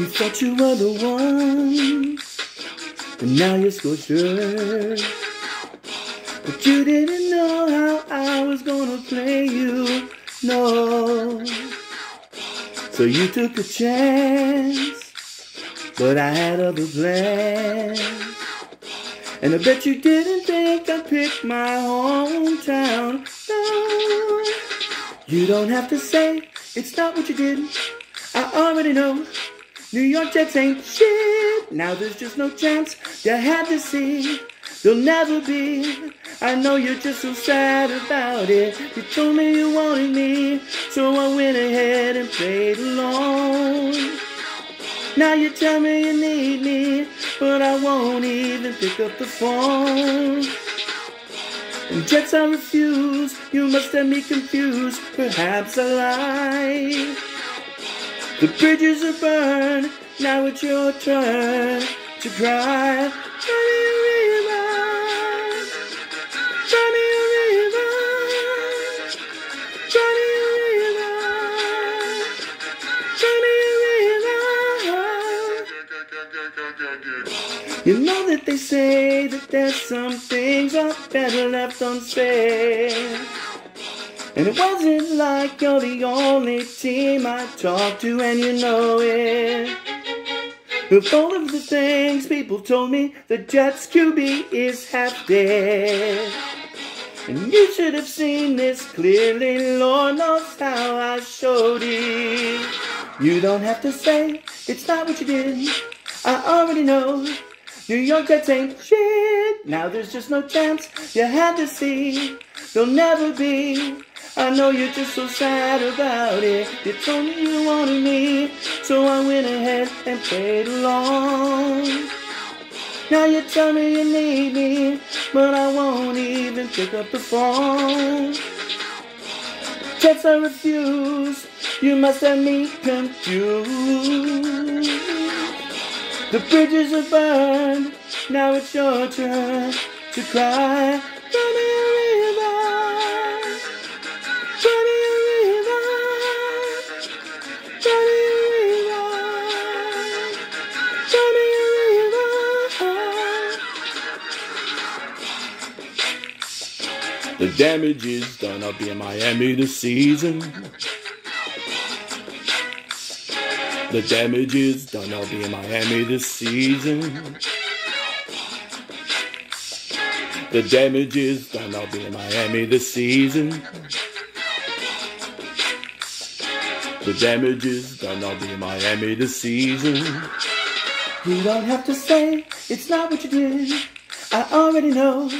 You thought you were the one, but now you're so sure. But you didn't know how I was gonna play you, no. So you took a chance, but I had other plans. And I bet you didn't think I'd pick my hometown, no. You don't have to say it's not what you did. I already know. New York Jets ain't shit. Now there's just no chance. You had to see. There'll never be. I know you're just so sad about it. You told me you wanted me, so I went ahead and played along. Now you tell me you need me, but I won't even pick up the phone. And Jets I refuse, you must have me confused, perhaps I lie. The bridges are burned, now it's your turn to cry. Cry me a river, cry me a river, cry me a river, cry me a river. You know that they say that there's some things are better left unsaid. And it wasn't like you're the only team I talked to, and you know it. Of all of the things people told me, the Jets QB is half dead. And you should have seen this clearly, Lord knows how I showed it. You don't have to say it's not what you did. I already know. New York Jets ain't shit. Now there's just no chance. You had to see. There'll never be. I know you're just so sad about it. You told me you wanted me, so I went ahead and played along. Now you tell me you need me, but I won't even pick up the phone. Jets I refuse, you must have me confused. The bridges are burned, now it's your turn to cry. The damage is done. I'll be in Miami this season. The damage is done. I'll be in Miami this season. The damage is done. I'll be in Miami this season. The damage is done. I'll be in Miami this season. You don't have to say it's not what you did. I already know.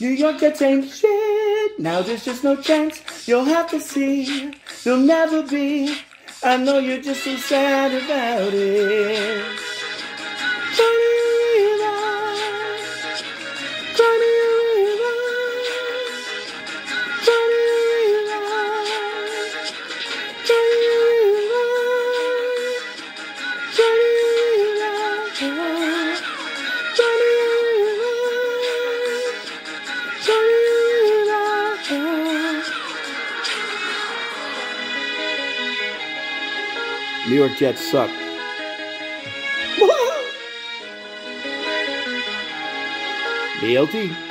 New York Jets ain't shit. Now there's just no chance. You'll have to see. You'll never be. I know you're just so sad about it. New York Jets suck. BLT.